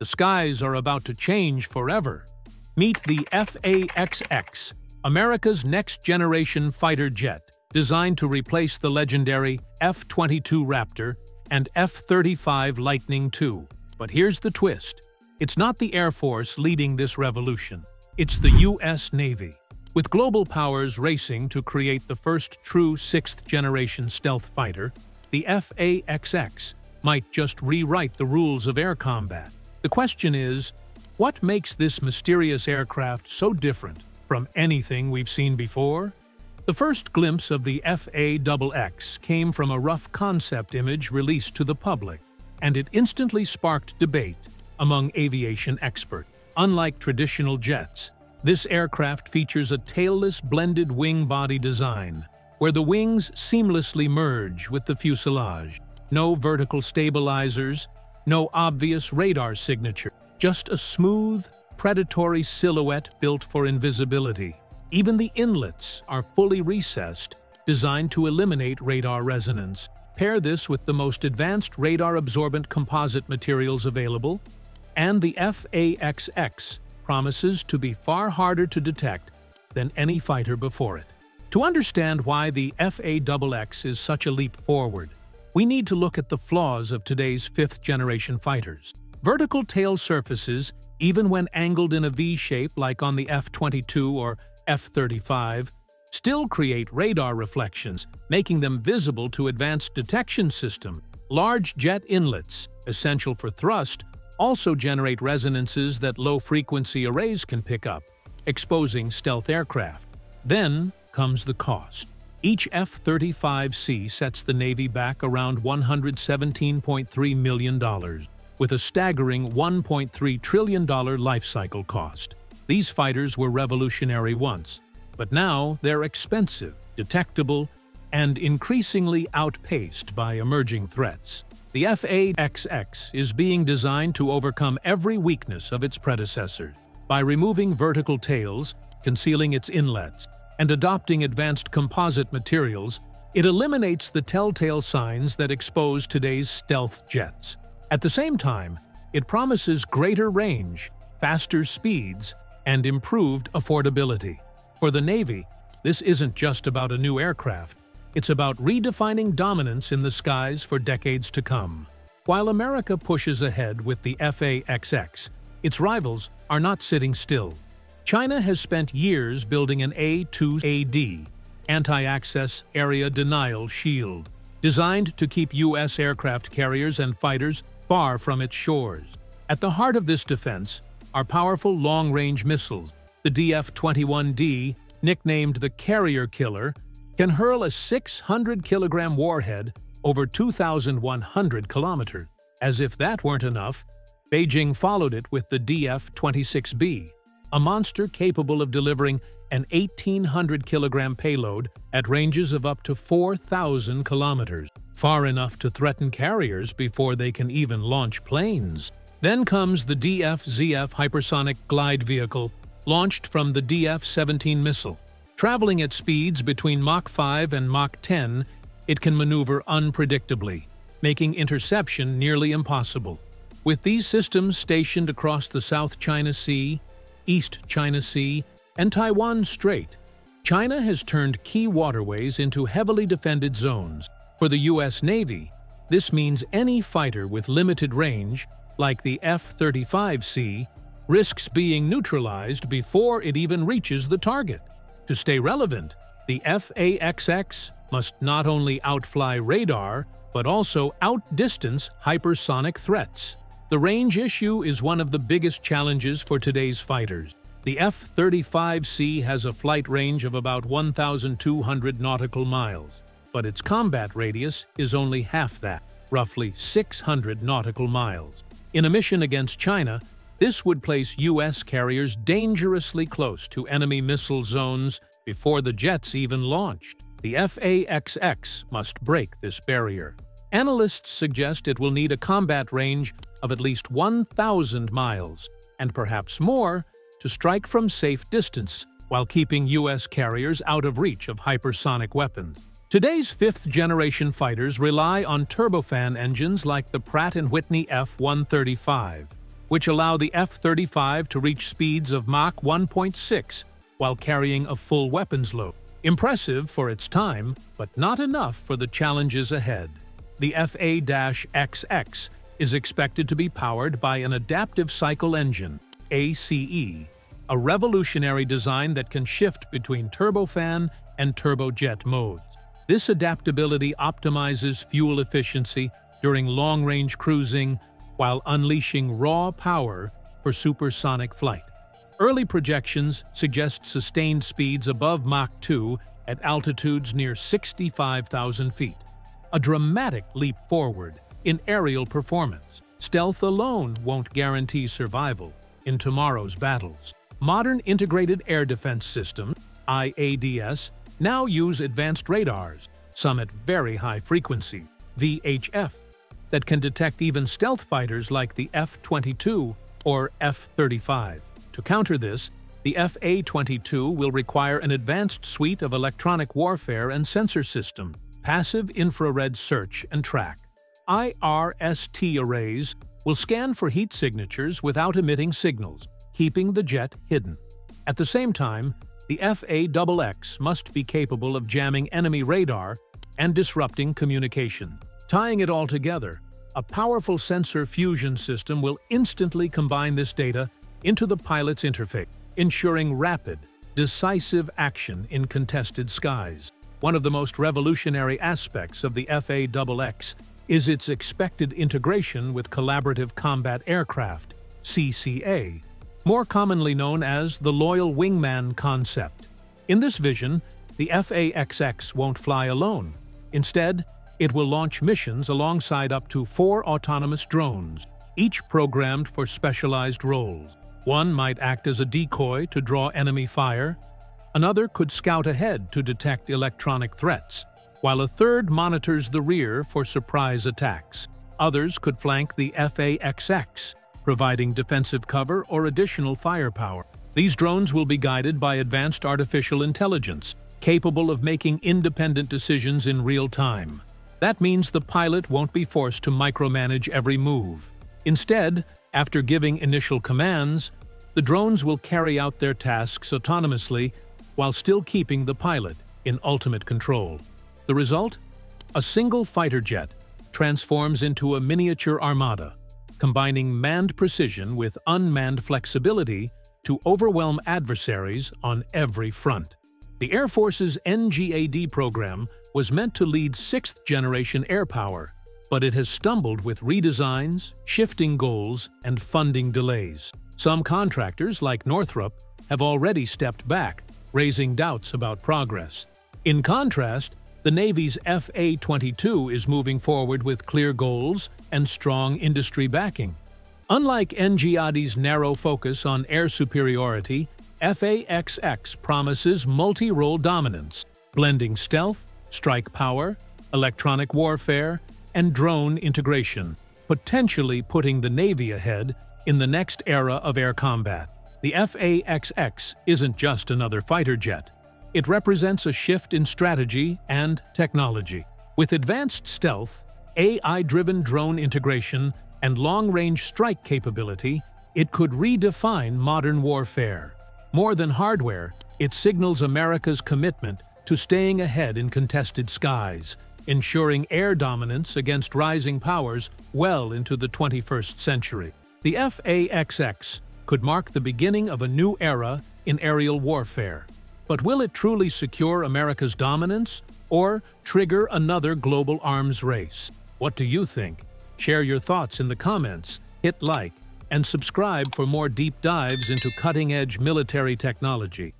The skies are about to change forever. Meet the F-A-XX, America's next-generation fighter jet, designed to replace the legendary F-22 Raptor and F-35 Lightning II. But here's the twist. It's not the Air Force leading this revolution. It's the U.S. Navy. With global powers racing to create the first true sixth-generation stealth fighter, the F-A-XX might just rewrite the rules of air combat. The question is, what makes this mysterious aircraft so different from anything we've seen before? The first glimpse of the FA-XX came from a rough concept image released to the public, and it instantly sparked debate among aviation experts. Unlike traditional jets, this aircraft features a tailless blended wing body design, where the wings seamlessly merge with the fuselage. No vertical stabilizers, no obvious radar signature, just a smooth, predatory silhouette built for invisibility. Even the inlets are fully recessed, designed to eliminate radar resonance. Pair this with the most advanced radar-absorbent composite materials available, and the FAXX promises to be far harder to detect than any fighter before it. To understand why the FAXX is such a leap forward, we need to look at the flaws of today's fifth-generation fighters. Vertical tail surfaces, even when angled in a V-shape like on the F-22 or F-35, still create radar reflections, making them visible to advanced detection system. Large jet inlets, essential for thrust, also generate resonances that low-frequency arrays can pick up, exposing stealth aircraft. Then comes the cost. Each F-35C sets the Navy back around $117.3 million, with a staggering $1.3 trillion lifecycle cost. These fighters were revolutionary once, but now they're expensive, detectable, and increasingly outpaced by emerging threats. The FAXX is being designed to overcome every weakness of its predecessors by removing vertical tails, concealing its inlets, and adopting advanced composite materials, it eliminates the telltale signs that expose today's stealth jets. At the same time, it promises greater range, faster speeds, and improved affordability. For the Navy, this isn't just about a new aircraft, it's about redefining dominance in the skies for decades to come. While America pushes ahead with the FAXX, its rivals are not sitting still. China has spent years building an A2AD, anti-access area denial shield, designed to keep U.S. aircraft carriers and fighters far from its shores. At the heart of this defense are powerful long-range missiles. The DF-21D, nicknamed the Carrier Killer, can hurl a 600-kilogram warhead over 2,100 kilometers. As if that weren't enough, Beijing followed it with the DF-26B, a monster capable of delivering an 1,800 kilogram payload at ranges of up to 4,000 kilometers, far enough to threaten carriers before they can even launch planes. Then comes the DF-ZF hypersonic glide vehicle, launched from the DF-17 missile. Traveling at speeds between Mach 5 and Mach 10, it can maneuver unpredictably, making interception nearly impossible. With these systems stationed across the South China Sea, East China Sea, and Taiwan Strait, China has turned key waterways into heavily defended zones. For the U.S. Navy, this means any fighter with limited range, like the F-35C, risks being neutralized before it even reaches the target. To stay relevant, the FAXX must not only outfly radar, but also outdistance hypersonic threats. The range issue is one of the biggest challenges for today's fighters. The F-35C has a flight range of about 1,200 nautical miles, but its combat radius is only half that, roughly 600 nautical miles. In a mission against China, this would place U.S. carriers dangerously close to enemy missile zones before the jets even launched. The FAXX must break this barrier. Analysts suggest it will need a combat range of at least 1,000 miles, and perhaps more, to strike from safe distance while keeping U.S. carriers out of reach of hypersonic weapons. Today's fifth-generation fighters rely on turbofan engines like the Pratt & Whitney F-135. which allow the F-35 to reach speeds of Mach 1.6 while carrying a full weapons load. Impressive for its time, but not enough for the challenges ahead. The FA-XX is expected to be powered by an adaptive cycle engine, ACE, a revolutionary design that can shift between turbofan and turbojet modes. This adaptability optimizes fuel efficiency during long-range cruising while unleashing raw power for supersonic flight. Early projections suggest sustained speeds above Mach 2 at altitudes near 65,000 feet. A dramatic leap forward in aerial performance. Stealth alone won't guarantee survival in tomorrow's battles. Modern Integrated Air Defense Systems, IADS, now use advanced radars, some at very high frequency, VHF, that can detect even stealth fighters like the F-22 or F-35. To counter this, the FA-22 will require an advanced suite of electronic warfare and sensor system, passive infrared search and track. IRST arrays will scan for heat signatures without emitting signals, keeping the jet hidden. At the same time, the FA-XX must be capable of jamming enemy radar and disrupting communication. Tying it all together, a powerful sensor fusion system will instantly combine this data into the pilot's interface, ensuring rapid, decisive action in contested skies. One of the most revolutionary aspects of the FA-XX is its expected integration with Collaborative Combat Aircraft, CCA, more commonly known as the Loyal Wingman concept. In this vision, the FA-XX won't fly alone. Instead, it will launch missions alongside up to four autonomous drones, each programmed for specialized roles. One might act as a decoy to draw enemy fire, another could scout ahead to detect electronic threats, while a third monitors the rear for surprise attacks. Others could flank the FA-XX, providing defensive cover or additional firepower. These drones will be guided by advanced artificial intelligence, capable of making independent decisions in real time. That means the pilot won't be forced to micromanage every move. Instead, after giving initial commands, the drones will carry out their tasks autonomously while still keeping the pilot in ultimate control. The result? A single fighter jet transforms into a miniature armada, combining manned precision with unmanned flexibility to overwhelm adversaries on every front. The Air Force's NGAD program was meant to lead sixth-generation air power, but it has stumbled with redesigns, shifting goals, and funding delays. Some contractors, like Northrop, have already stepped back, raising doubts about progress. In contrast, the Navy's FA-22 is moving forward with clear goals and strong industry backing. Unlike NGAD's narrow focus on air superiority, FA-XX promises multi-role dominance, blending stealth, strike power, electronic warfare, and drone integration, potentially putting the Navy ahead in the next era of air combat. The FA-XX isn't just another fighter jet. It represents a shift in strategy and technology. With advanced stealth, AI-driven drone integration, and long-range strike capability, it could redefine modern warfare. More than hardware, it signals America's commitment to staying ahead in contested skies, ensuring air dominance against rising powers well into the 21st century. The FA-XX could mark the beginning of a new era in aerial warfare. But will it truly secure America's dominance or trigger another global arms race? What do you think? Share your thoughts in the comments, hit like, and subscribe for more deep dives into cutting-edge military technology.